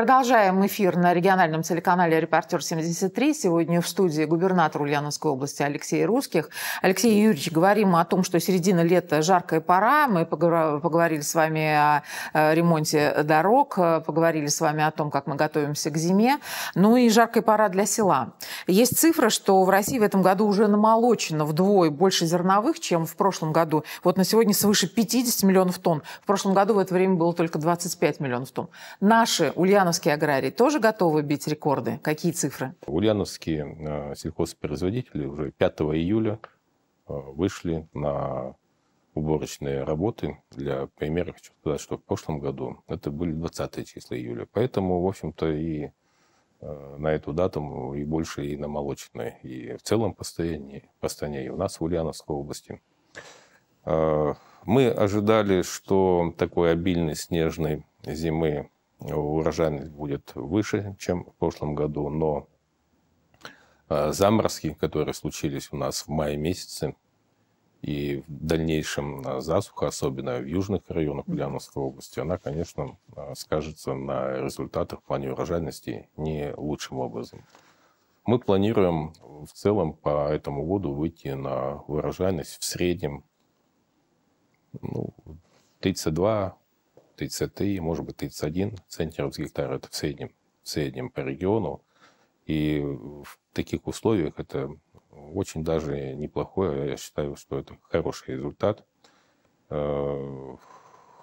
Продолжаем эфир на региональном телеканале «Репортер 73». Сегодня в студии губернатор Ульяновской области Алексей Русских. Алексей Юрьевич, говорим о том, что середина лета – жаркая пора. Мы поговорили с вами о ремонте дорог, поговорили с вами о том, как мы готовимся к зиме. Ну и жаркая пора для села. Есть цифра, что в России в этом году уже намолочено вдвое больше зерновых, чем в прошлом году. Вот на сегодня свыше 50 миллионов тонн. В прошлом году в это время было только 25 миллионов тонн. Наши ульяновские ульяновские аграрии тоже готовы бить рекорды? Какие цифры? Ульяновские э, сельхозпроизводители уже 5 июля э, вышли на уборочные работы. Для примера хочу сказать, что в прошлом году это были 20 числа июля. Поэтому, в общем-то, и э, на эту дату и больше и на молочной, и в целом по стране, и у нас в Ульяновской области. Мы ожидали, что такой обильной снежной зимы урожайность будет выше, чем в прошлом году, но а, заморозки, которые случились у нас в мае месяце, и в дальнейшем засуха, особенно в южных районах Ульяновской области, она, конечно, а, скажется на результатах в плане урожайности не лучшим образом. Мы планируем в целом по этому году выйти на урожайность в среднем ну, 32 33, может быть 31 центнеров с гектара. Это в среднем, в среднем по региону. И в таких условиях это очень даже неплохое. Я считаю, что это хороший результат. Э,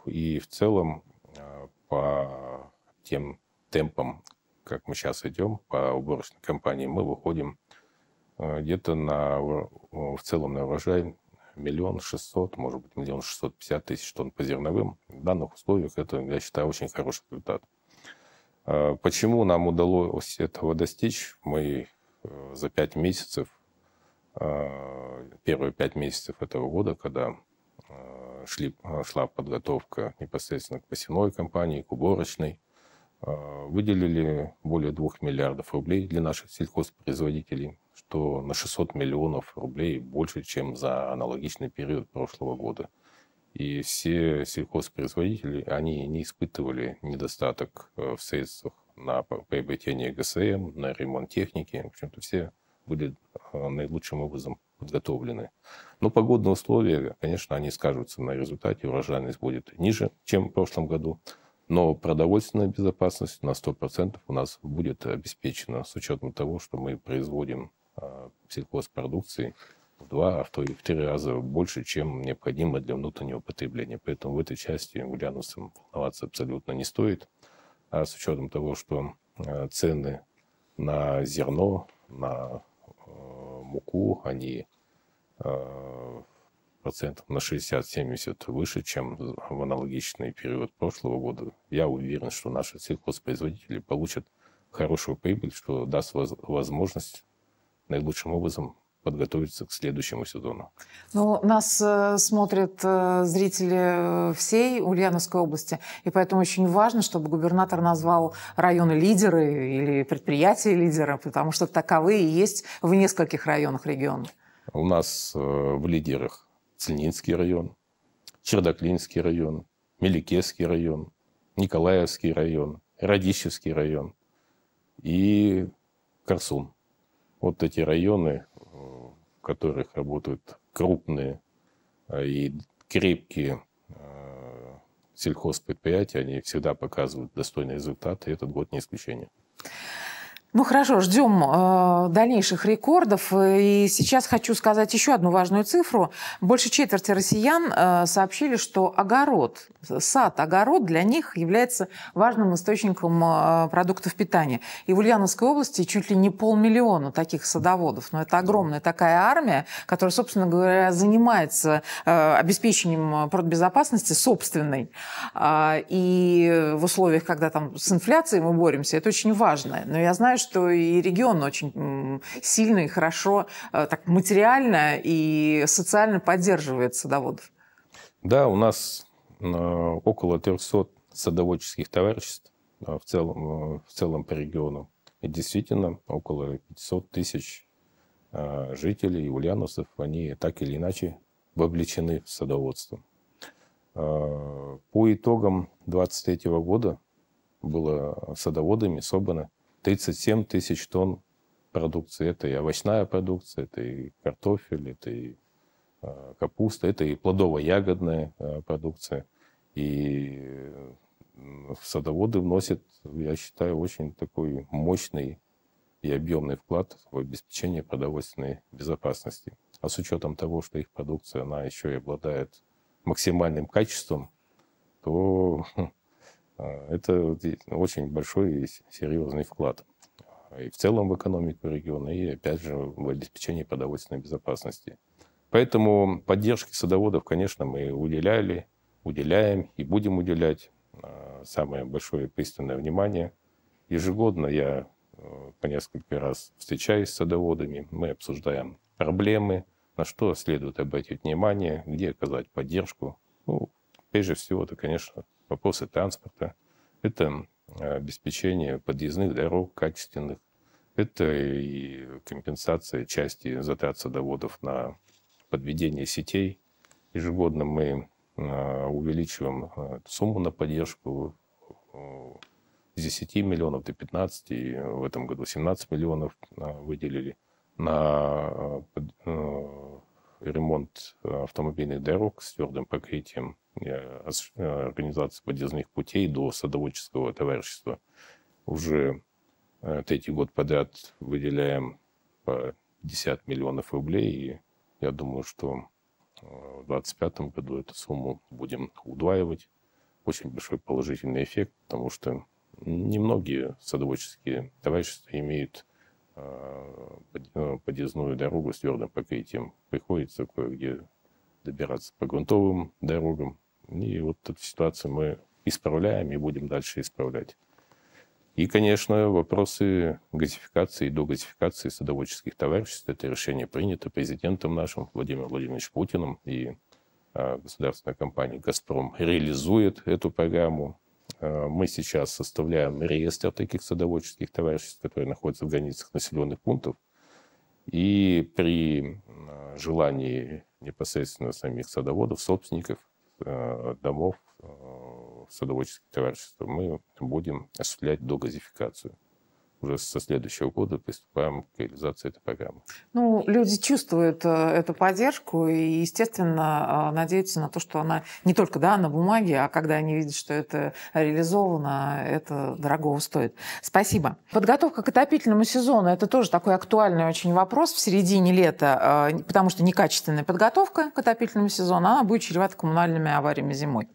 и в целом э, по тем темпам, как мы сейчас идем по уборочной кампании, мы выходим э, где-то на, в целом на урожай миллион шестьсот, может быть, миллион шестьсот пятьдесят тысяч тонн по зерновым. В данных условиях это, я считаю, очень хороший результат. А, почему нам удалось этого достичь? Мы э, за пять месяцев, а, первые пять месяцев этого года, когда а, шли, шла подготовка непосредственно к посевной кампании, к уборочной, выделили более двух миллиардов рублей для наших сельхозпроизводителей что на 600 миллионов рублей больше, чем за аналогичный период прошлого года. И все сельхозпроизводители, они не испытывали недостаток э, в средствах на приобретение ГСМ, на ремонт техники. В общем-то, все были э, наилучшим образом подготовлены. Но погодные условия, конечно, они скажутся на результате. Урожайность будет ниже, чем в прошлом году. Но продовольственная безопасность на 100% у нас будет обеспечена с учетом того, что мы производим Э, сельхозпродукции в два, а в, то и в три раза больше, чем необходимо для внутреннего потребления. Поэтому в этой части ульяновцам волноваться абсолютно не стоит. А с учетом того, что э, цены на зерно, на э, муку, они процентов на 60-70 выше, чем в аналогичный период прошлого года. Я уверен, что наши сельхозпроизводители получат хорошую прибыль, что даст возможность наилучшим образом подготовиться к следующему сезону. Ну, нас э, смотрят э, зрители всей Ульяновской области, и поэтому очень важно, чтобы губернатор назвал районы лидеры или предприятия лидера, потому что таковые есть в нескольких районах региона. У нас э, в лидерах Цельнинский район, Чердаклинский район, Меликесский район, Николаевский район, Радищевский район и Корсун вот эти районы, в которых работают крупные а, и крепкие а, сельхозпредприятия, они всегда показывают достойные результаты, и этот год не исключение. Ну хорошо, ждем э, дальнейших рекордов. И сейчас хочу сказать еще одну важную цифру. Больше четверти россиян э, сообщили, что огород, сад, огород для них является важным источником э, продуктов питания. И в Ульяновской области чуть ли не полмиллиона таких садоводов. Но это огромная такая армия, которая, собственно говоря, занимается э, обеспечением продбезопасности собственной. Э, и в условиях, когда там с инфляцией мы боремся, это очень важно. Но я знаю, что и регион очень сильно и хорошо э, так материально и социально поддерживает садоводов. Да, у нас э, около 300 садоводческих товариществ э, в целом, в целом по региону. И действительно, около 500 тысяч жителей ульяновцев, они так или иначе вовлечены в садоводство. По итогам 2023 года было садоводами собрано 37 тысяч тонн продукции. Это и овощная продукция, это и картофель, это и а, капуста, это и плодово-ягодная а, продукция. И садоводы вносят, я считаю, очень такой мощный и объемный вклад в обеспечение продовольственной безопасности. А с учетом того, что их продукция, она еще и обладает максимальным качеством, то а, это очень большой и серьезный вклад и в целом в экономику региона, и опять же в обеспечение продовольственной безопасности. Поэтому поддержке садоводов, конечно, мы уделяли, уделяем и будем уделять а, самое большое пристальное внимание. Ежегодно я а, по несколько раз встречаюсь с садоводами, мы обсуждаем проблемы, на что следует обратить внимание, где оказать поддержку. Ну, прежде всего, это, конечно, вопросы транспорта, это обеспечение подъездных дорог качественных, это и компенсация части затрат садоводов на подведение сетей. Ежегодно мы а, увеличиваем а, сумму на поддержку с 10 миллионов до 15, и в этом году 17 миллионов а, выделили на ремонт автомобильных дорог с твердым покрытием, организации подъездных путей до садоводческого товарищества. Уже Э, третий год подряд выделяем по 50 миллионов рублей. И я думаю, что э, в 2025 году эту сумму будем удваивать. Очень большой положительный эффект, потому что немногие садоводческие товарищества имеют э, подъездную дорогу с твердым покрытием. Приходится кое-где добираться по грунтовым дорогам. И вот эту ситуацию мы исправляем и будем дальше исправлять. И, конечно, вопросы газификации и догазификации садоводческих товариществ. Это решение принято президентом нашим Владимиром Владимировичем Путиным. И а, государственная компания «Газпром» реализует эту программу. А, мы сейчас составляем реестр таких садоводческих товариществ, которые находятся в границах населенных пунктов. И при а, желании непосредственно самих садоводов, собственников домов, садоводческих товариществ, мы будем осуществлять догазификацию уже со следующего года приступаем к реализации этой программы. Ну, люди чувствуют э, эту поддержку и, естественно, э, надеются на то, что она не только да, на бумаге, а когда они видят, что это реализовано, это дорого стоит. Спасибо. Подготовка к отопительному сезону – это тоже такой актуальный очень вопрос в середине лета, э, потому что некачественная подготовка к отопительному сезону, она будет чревата коммунальными авариями зимой.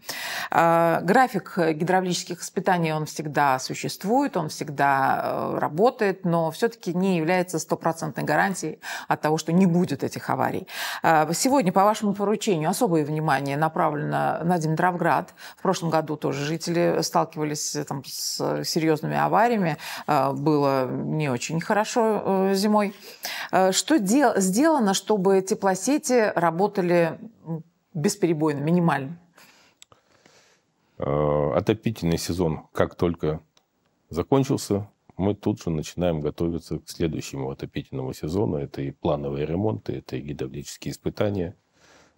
График гидравлических испытаний, он всегда существует, он всегда работает, но все-таки не является стопроцентной гарантией от того, что не будет этих аварий. А, сегодня по вашему поручению особое внимание направлено на Димитровград. В прошлом году тоже жители сталкивались э, там, с серьезными авариями. А, было не очень хорошо э, зимой. А, что дел- сделано, чтобы теплосети работали бесперебойно, минимально? Отопительный сезон как только закончился, мы тут же начинаем готовиться к следующему отопительному сезону. Это и плановые ремонты, это и гидравлические испытания.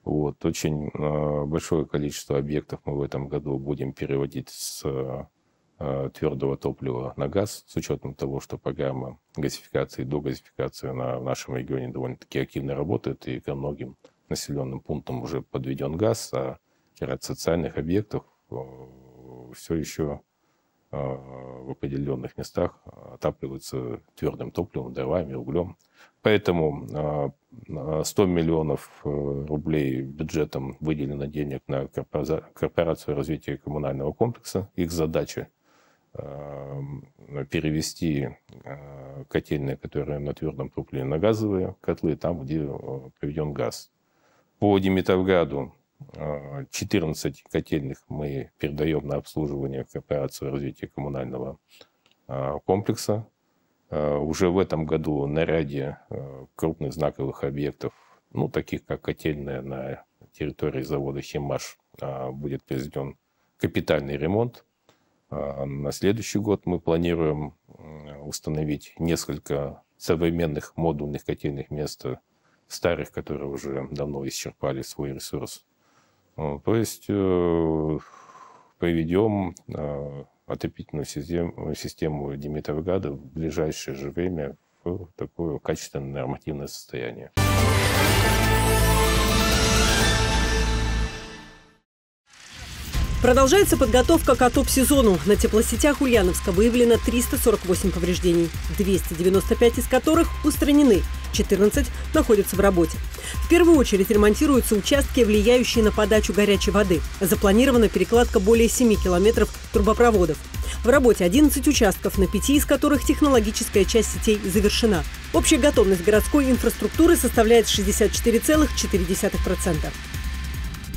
Вот. Очень э, большое количество объектов мы в этом году будем переводить с э, твердого топлива на газ, с учетом того, что программа газификации и догазификации на, в нашем регионе довольно-таки активно работает, и ко многим населенным пунктам уже подведен газ, а ряд социальных объектов все еще а, в определенных местах отапливаются твердым топливом, дровами, углем. Поэтому 100 а, миллионов э, рублей бюджетом выделено денег на корпорацию развития коммунального комплекса. Их задача а, перевести котельные, которые на твердом топливе, на газовые котлы, там, где проведен газ. По Димитровграду 14 котельных мы передаем на обслуживание корпорации развития коммунального а, комплекса. А, уже в этом году на ряде крупных знаковых объектов, ну, таких как котельная на территории завода «Химаш», будет произведен капитальный ремонт. На следующий год мы планируем установить несколько современных модульных котельных мест, старых, которые уже давно исчерпали свой ресурс то есть э, проведем э, отопительную систему, систему в ближайшее же время в такое качественное нормативное состояние. Продолжается подготовка к атоп-сезону. На теплосетях Ульяновска выявлено 348 повреждений, 295 из которых устранены, 14 находятся в работе. В первую очередь ремонтируются участки, влияющие на подачу горячей воды. Запланирована перекладка более 7 километров трубопроводов. В работе 11 участков, на 5 из которых технологическая часть сетей завершена. Общая готовность городской инфраструктуры составляет 64,4%.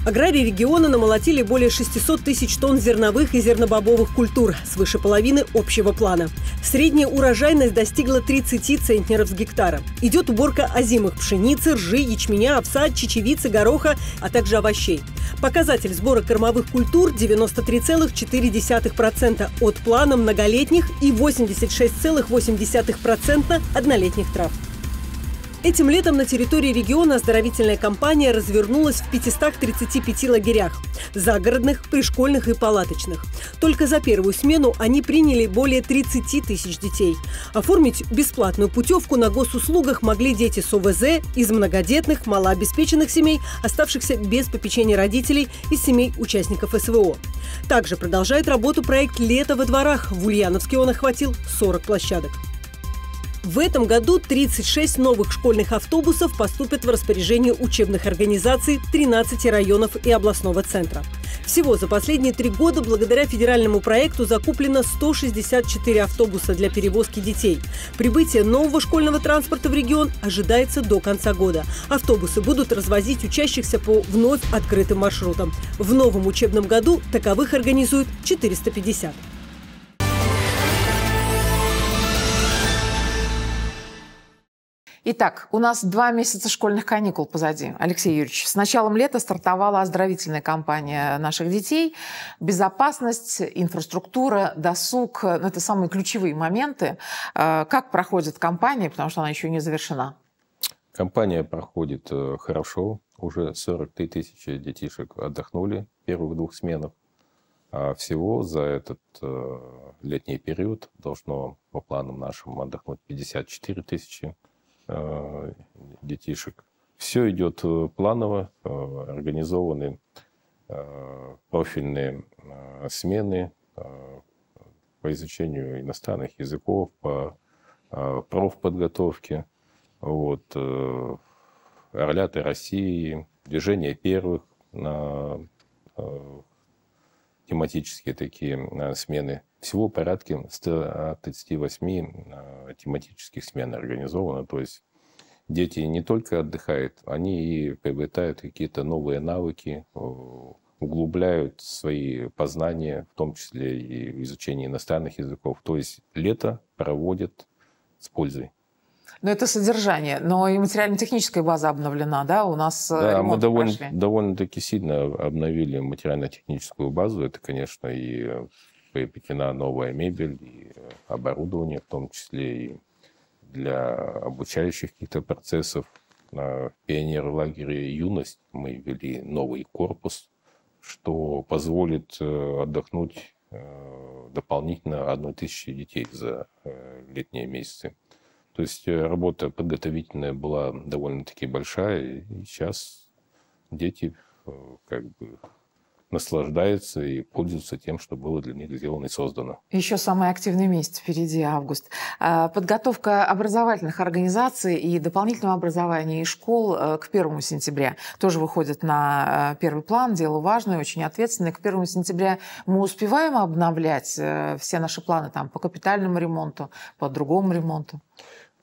Аграрии региона намолотили более 600 тысяч тонн зерновых и зернобобовых культур, свыше половины общего плана. Средняя урожайность достигла 30 центнеров с гектара. Идет уборка озимых пшеницы, ржи, ячменя, овса, чечевицы, гороха, а также овощей. Показатель сбора кормовых культур 93,4% от плана многолетних и 86,8% однолетних трав. Этим летом на территории региона оздоровительная кампания развернулась в 535 лагерях – загородных, пришкольных и палаточных. Только за первую смену они приняли более 30 тысяч детей. Оформить бесплатную путевку на госуслугах могли дети с ОВЗ, из многодетных, малообеспеченных семей, оставшихся без попечения родителей из семей участников СВО. Также продолжает работу проект «Лето во дворах». В Ульяновске он охватил 40 площадок. В этом году 36 новых школьных автобусов поступят в распоряжение учебных организаций 13 районов и областного центра. Всего за последние три года благодаря федеральному проекту закуплено 164 автобуса для перевозки детей. Прибытие нового школьного транспорта в регион ожидается до конца года. Автобусы будут развозить учащихся по вновь открытым маршрутам. В новом учебном году таковых организуют 450. Итак, у нас два месяца школьных каникул позади. Алексей Юрьевич, с началом лета стартовала оздоровительная кампания наших детей. Безопасность, инфраструктура, досуг – это самые ключевые моменты. Э, как проходит кампания, потому что она еще не завершена? Кампания проходит э, хорошо. Уже 43 тысячи детишек отдохнули первых двух сменах. А всего за этот э, летний период должно по планам нашим отдохнуть 54 тысячи детишек. Все идет э, планово, э, организованы профильные смены по изучению иностранных языков, по профподготовке. Вот, Орляты России, движение первых на тематические такие смены. Всего порядке 138 тематических смен организовано. То есть дети не только отдыхают, они и приобретают какие-то новые навыки, углубляют свои познания, в том числе и изучение иностранных языков. То есть лето проводят с пользой. Но это содержание. Но и материально-техническая база обновлена, да? У нас э, Да, мы довольно, довольно-таки сильно обновили материально-техническую базу. Это, конечно, и приобретена новая мебель, и оборудование, в том числе и для обучающих каких-то процессов. На пионер-лагере «Юность» мы ввели новый корпус, что позволит э, отдохнуть э, дополнительно одной тысячи детей за летние месяцы. То есть э, работа подготовительная была довольно-таки большая, и сейчас дети э, как бы наслаждаются и пользуются тем, что было для них сделано и создано. Еще самый активный месяц впереди, август. А, подготовка образовательных организаций и дополнительного образования и школ э, к 1 сентября тоже выходит на первый план. Дело важное, очень ответственное. К 1 сентября мы успеваем обновлять все наши планы там, по капитальному ремонту, по другому ремонту?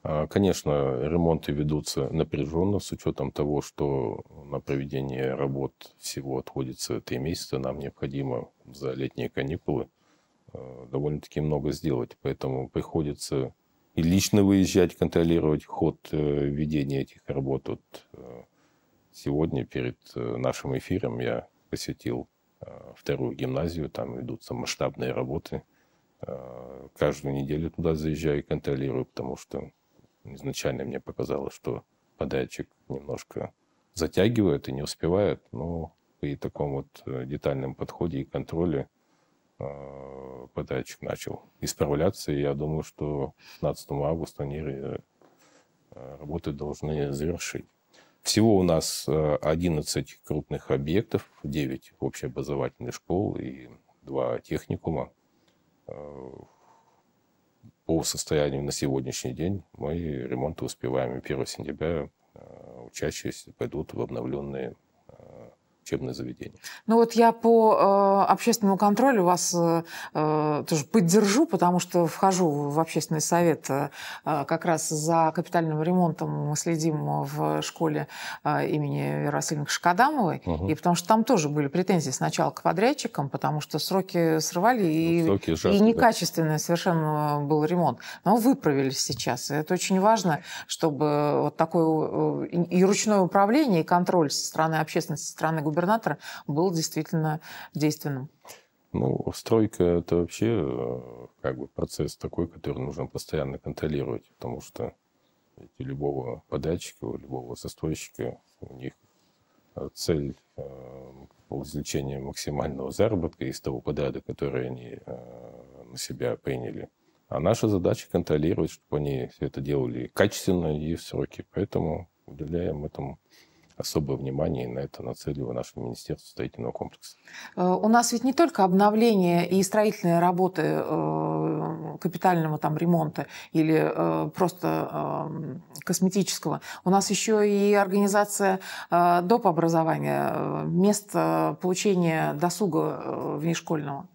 А, конечно, ремонты ведутся напряженно с учетом того, что на проведение работ всего отходится три месяца. Нам необходимо за летние каникулы а, довольно-таки много сделать. Поэтому приходится и лично выезжать, контролировать ход э, ведения этих работ. Вот э, сегодня перед э, нашим эфиром я посетил вторую гимназию, там ведутся масштабные работы. Каждую неделю туда заезжаю и контролирую, потому что изначально мне показалось, что подрядчик немножко затягивает и не успевает, но при таком вот э, детальном подходе и контроле подрядчик начал исправляться, и я думаю, что 15 августа они работы должны завершить. Всего у нас 11 крупных объектов, 9 общеобразовательных школ и 2 техникума. По состоянию на сегодняшний день мы ремонты успеваем. 1 сентября учащиеся пойдут в обновленные учебное заведение. Ну вот я по э, общественному контролю вас э, э, тоже поддержу, потому что вхожу в общественный совет э, как раз за капитальным ремонтом. Мы следим в школе э, имени Веры Васильевны Шкадамовой, угу. и потому что там тоже были претензии сначала к подрядчикам, потому что сроки срывали, и, ну, сроки ужасные, и некачественный да. совершенно был ремонт. Но выправились сейчас. И это очень важно, чтобы вот такое э, и ручное управление, и контроль со стороны общественности, со стороны губернатора губернатора был действительно действенным. Ну, стройка – это вообще э, как бы процесс такой, который нужно постоянно контролировать, потому что любого подрядчика, любого застройщика, у них э, цель э, извлечения максимального заработка из того подряда, который они на себя приняли. А наша задача контролировать, чтобы они все это делали качественно и в сроки. Поэтому уделяем этому особое внимание, и на это нацелило наше Министерство строительного комплекса. Э, у нас ведь не только обновление и строительные работы э, капитального там ремонта или э, просто косметического. У нас еще и организация доп. образования, мест получения досуга внешкольного.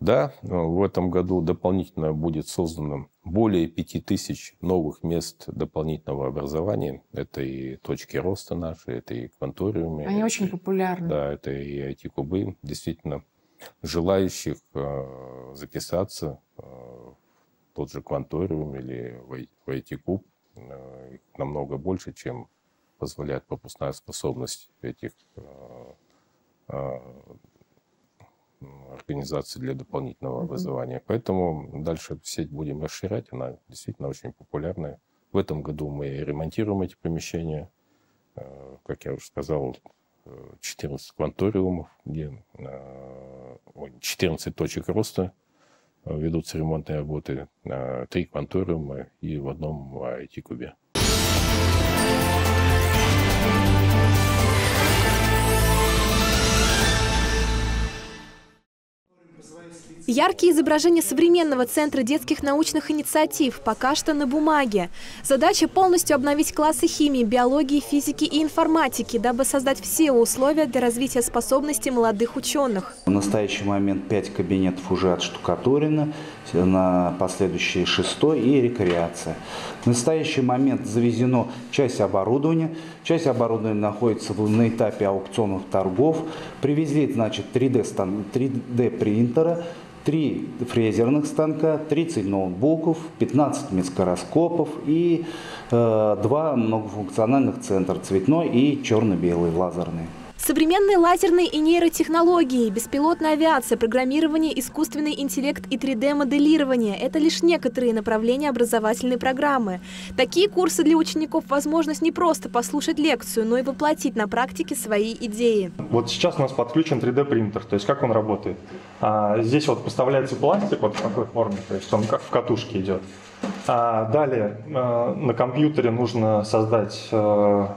Да, в этом году дополнительно будет создано более 5000 новых мест дополнительного образования. Это и точки роста наши, это и кванториумы. Они очень популярны. Да, это и IT-кубы. Действительно, желающих э, записаться э, в тот же кванториум или в IT-куб э, намного больше, чем позволяет пропускная способность этих э, э, организации для дополнительного mm-hmm. образования. Поэтому дальше сеть будем расширять. Она действительно очень популярная. В этом году мы ремонтируем эти помещения. Э, как я уже сказал, 14 кванториумов, где 14 э, точек роста э, ведутся ремонтные работы, три кванториума и в одном IT-кубе. Яркие изображения современного Центра детских научных инициатив пока что на бумаге. Задача полностью обновить классы химии, биологии, физики и информатики, дабы создать все условия для развития способностей молодых ученых. В настоящий момент пять кабинетов уже отштукатурены, на последующие шестой и рекреация. В настоящий момент завезено часть оборудования. Часть оборудования находится на этапе аукционов торгов. Привезли, значит, 3D, 3D принтера, три фрезерных станка, 30 ноутбуков, 15 мискроскопов и э, два многофункциональных центра, цветной и черно-белый лазерный. Современные лазерные и нейротехнологии, беспилотная авиация, программирование, искусственный интеллект и 3D-моделирование – это лишь некоторые направления образовательной программы. Такие курсы для учеников – возможность не просто послушать лекцию, но и воплотить на практике свои идеи. Вот сейчас у нас подключен 3D-принтер, то есть как он работает. А, здесь вот поставляется пластик вот в такой форме, то есть он как в катушке идет. А далее а, на компьютере нужно создать а,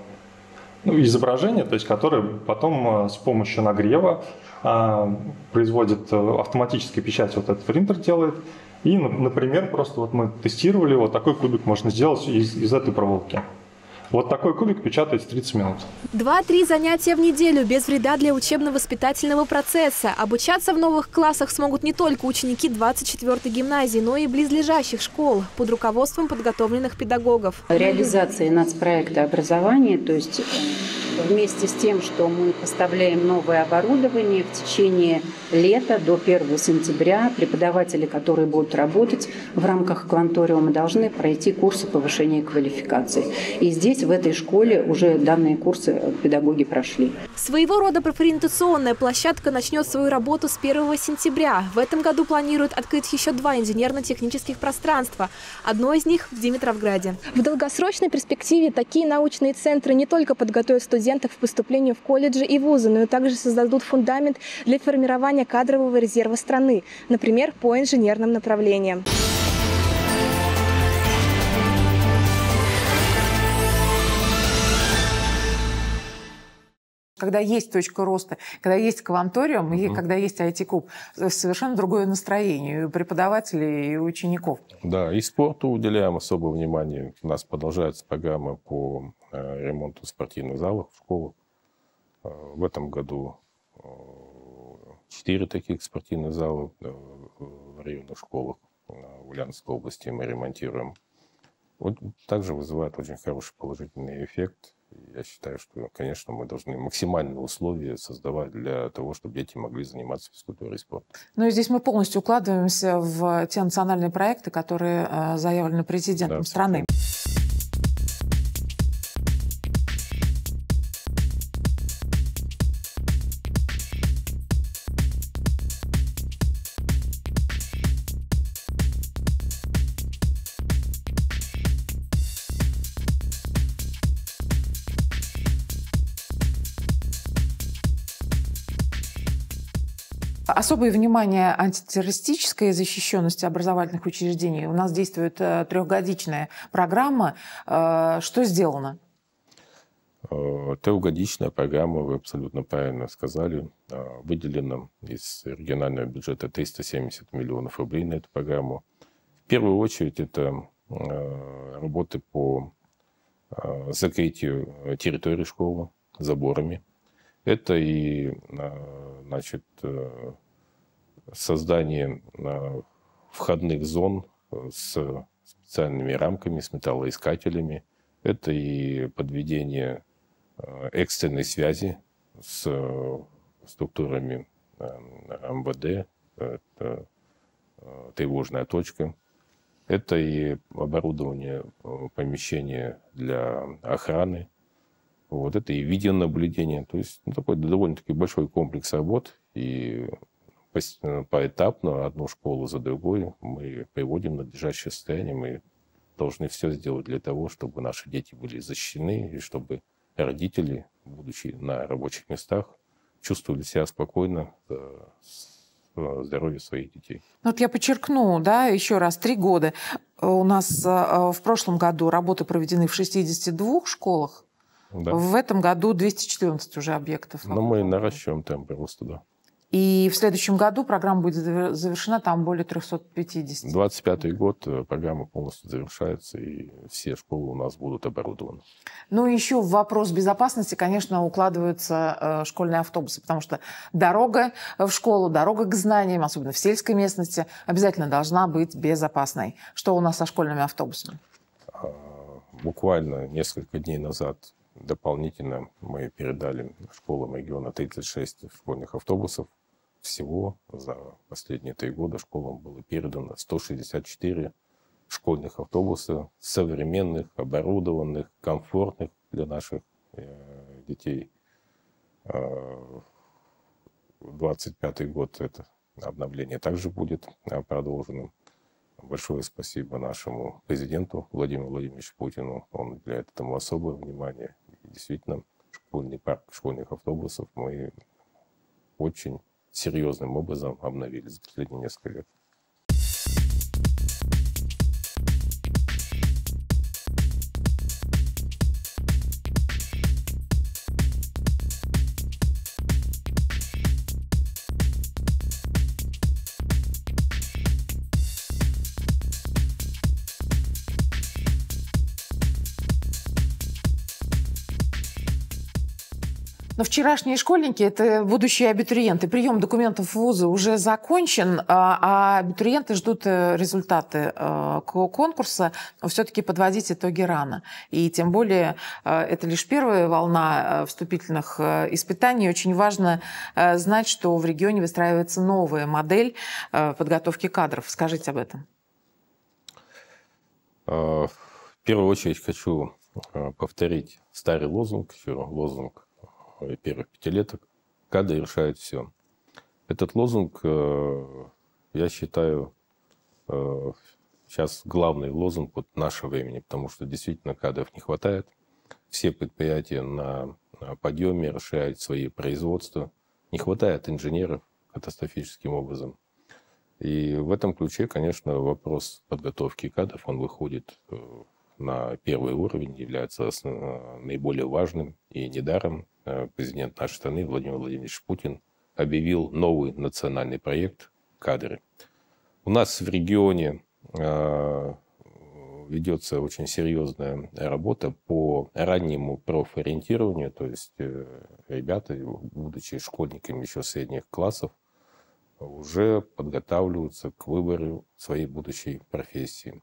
ну, изображение, то есть которое потом с помощью нагрева производит автоматической печать, вот этот принтер делает. И, например, просто вот мы тестировали, вот такой кубик можно сделать из, из этой проволоки. Вот такой кубик печатается 30 минут. Два-три занятия в неделю без вреда для учебно-воспитательного процесса. Обучаться в новых классах смогут не только ученики 24-й гимназии, но и близлежащих школ под руководством подготовленных педагогов. Реализация нацпроекта образования, то есть вместе с тем, что мы поставляем новое оборудование в течение лета до 1 сентября преподаватели, которые будут работать в рамках кванториума, должны пройти курсы повышения квалификации. И здесь, в этой школе, уже данные курсы педагоги прошли. Своего рода профориентационная площадка начнет свою работу с 1 сентября. В этом году планируют открыть еще два инженерно-технических пространства. Одно из них в Димитровграде. В долгосрочной перспективе такие научные центры не только подготовят студентов, студентов к поступлению в колледжи и вузы, но и также создадут фундамент для формирования кадрового резерва страны, например, по инженерным направлениям. когда есть точка роста, когда есть кванториум угу. и когда есть IT-клуб, совершенно другое настроение и у преподавателей, и у учеников. Да, и спорту уделяем особое внимание. У нас продолжается программа по э, ремонту спортивных залов в школах. Э, в этом году э, четыре таких спортивных зала в районных школах в Ульяновской области мы ремонтируем. Вот также вызывает очень хороший положительный эффект я считаю, что, конечно, мы должны максимальные условия создавать для того, чтобы дети могли заниматься физкультурой и спортом. Ну и здесь мы полностью укладываемся в те национальные проекты, которые э, заявлены президентом да, страны. Особое внимание антитеррористической защищенности образовательных учреждений. У нас действует э, трехгодичная программа. Э, что сделано? Э, трехгодичная программа, вы абсолютно правильно сказали, выделено из регионального бюджета 370 миллионов рублей на эту программу. В первую очередь это работы по закрытию территории школы заборами. Это и значит, создание э, входных зон э, с специальными рамками, с металлоискателями. Это и подведение э, экстренной связи с структурами МВД, это тревожная точка. Это и оборудование помещения для охраны. Вот это и видеонаблюдение. То есть ну, такой довольно-таки большой комплекс работ. И Э, поэтапно, одну школу за другой мы приводим в надлежащее состояние. Мы должны все сделать для того, чтобы наши дети были защищены, и чтобы родители, будучи на рабочих местах, чувствовали себя спокойно за здоровье своих детей. Ну, вот я подчеркну, да, еще раз, три года. У нас э, в прошлом году работы проведены в 62 школах. Да. В этом году 214 уже объектов. Но мы наращиваем темпы роста, да. И в следующем году программа будет завершена, там более 350. 25 год э, программа полностью завершается, и все школы у нас будут оборудованы. Ну, еще в вопрос безопасности, конечно, укладываются э, школьные автобусы, потому что дорога в школу, дорога к знаниям, особенно в сельской местности, обязательно должна быть безопасной. Что у нас со школьными автобусами? А, буквально несколько дней назад дополнительно мы передали школам региона 36 школьных автобусов всего за последние три года школам было передано 164 школьных автобуса, современных, оборудованных, комфортных для наших э, детей. 25 э, год это обновление также будет э, продолжено. Большое спасибо нашему президенту Владимиру Владимировичу Путину. Он уделяет этому особое внимание. Действительно, школьный парк школьных автобусов мы очень серьезным образом обновили за последние несколько лет. Но вчерашние школьники – это будущие абитуриенты. Прием документов в вузы уже закончен, а, а абитуриенты ждут э, результаты э, конкурса. Все-таки подводить итоги рано. И тем более э, это лишь первая волна вступительных испытаний. Очень важно знать, что в регионе выстраивается новая модель подготовки кадров. Скажите об этом. В первую очередь хочу повторить старый лозунг, еще лозунг первых пятилеток, кадры решают все. Этот лозунг, э, я считаю, э, сейчас главный лозунг вот нашего времени, потому что действительно кадров не хватает. Все предприятия на подъеме, расширять свои производства. Не хватает инженеров катастрофическим образом. И в этом ключе, конечно, вопрос подготовки кадров, он выходит э, на первый уровень, является наиболее важным. И недаром э, президент нашей страны Владимир Владимирович Путин объявил новый национальный проект «Кадры». У нас в регионе э, ведется очень серьезная работа по раннему профориентированию, то есть ребята, будучи школьниками еще средних классов, уже подготавливаются к выбору своей будущей профессии.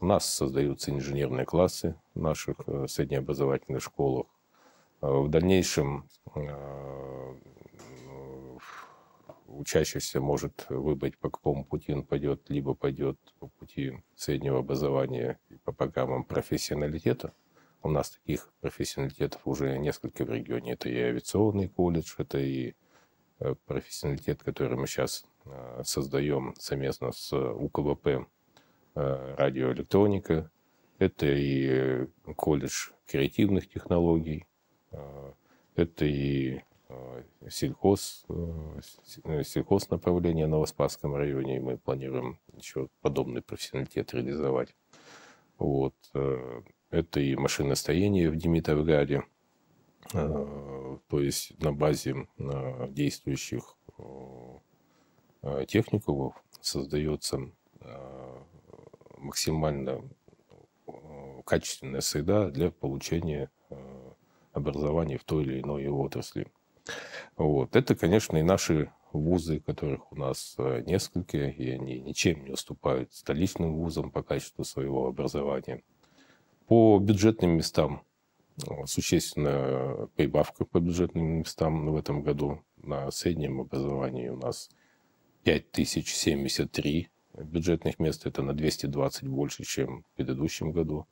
У нас создаются инженерные классы в наших э, среднеобразовательных школах. Э, в дальнейшем э, учащийся может выбрать, по какому пути он пойдет, либо пойдет по пути среднего образования и по программам профессионалитета. У нас таких профессионалитетов уже несколько в регионе. Это и авиационный колледж, это и Э, профессионалитет, который мы сейчас создаем совместно с УКВП радиоэлектроника. Это и колледж креативных технологий, это и сельхоз, сельхоз направление в Новоспасском районе, и мы планируем еще подобный профессионалитет реализовать. Вот. Это и машиностроение в Димитровграде, Э, то есть на базе э, действующих э, техникумов создается максимально качественная среда для получения образования в той или иной отрасли. Вот. Это, конечно, и наши вузы, которых у нас несколько, и они ничем не уступают столичным вузам по качеству своего образования. По бюджетным местам существенная прибавка по бюджетным местам в этом году. На среднем образовании у нас 5073 бюджетных мест. Это на 220 больше, чем в предыдущем году.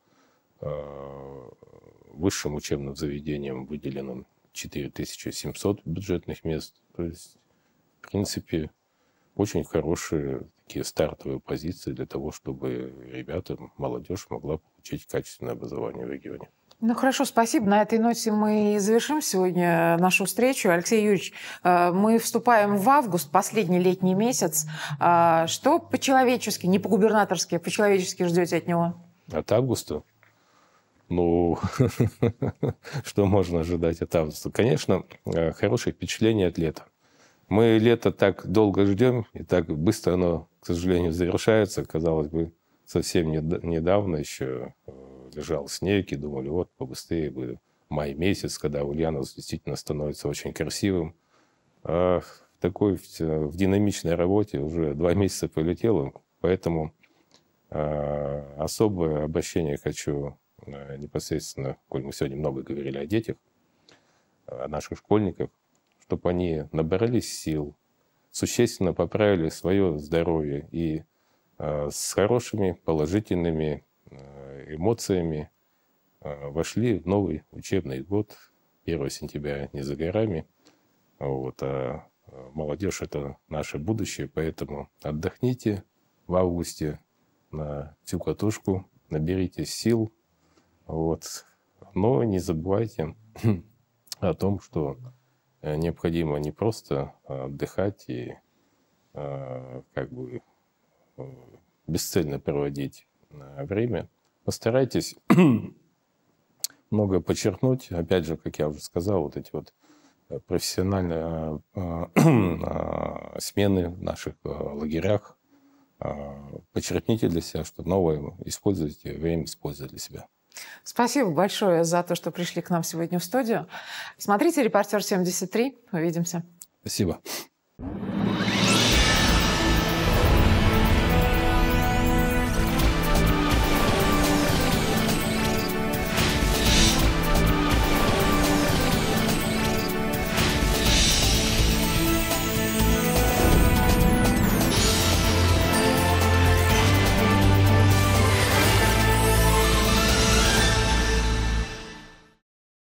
Высшим учебным заведениям выделено 4700 бюджетных мест. То есть, в принципе, очень хорошие такие стартовые позиции для того, чтобы ребята, молодежь могла получить качественное образование в регионе. Ну хорошо, спасибо. На этой ноте мы завершим сегодня нашу встречу. Алексей Юрьевич, э, мы вступаем в август, последний летний месяц. А что по-человечески, не по-губернаторски, а по-человечески ждете от него? От августа? Ну, что можно ожидать от августа? Конечно, э, хорошее впечатление от лета. Мы лето так долго ждем, и так быстро оно, к сожалению, завершается. Казалось бы, совсем недавно еще э, лежал снег, и думали, вот побыстрее бы май месяц, когда Ульяновск действительно становится очень красивым. А в такой в динамичной работе уже два месяца полетело, поэтому особое обращение хочу непосредственно, коль мы сегодня много говорили о детях, о наших школьниках, чтобы они набрались сил, существенно поправили свое здоровье и с хорошими положительными эмоциями а, вошли в новый учебный год. 1 сентября не за горами. Вот, а, а молодежь – это наше будущее, поэтому отдохните в августе на всю катушку, наберите сил. Вот. Но не забывайте о том, что э, необходимо не просто отдыхать и как бы э, бесцельно проводить э, время, Постарайтесь много подчеркнуть. Опять же, как я уже сказал, вот эти вот э, профессиональные э, э, смены в наших лагерях. Подчеркните для себя, что новое используйте, время используйте для себя. Спасибо большое за то, что пришли к нам сегодня в студию. Смотрите «Репортер 73». Увидимся. Спасибо.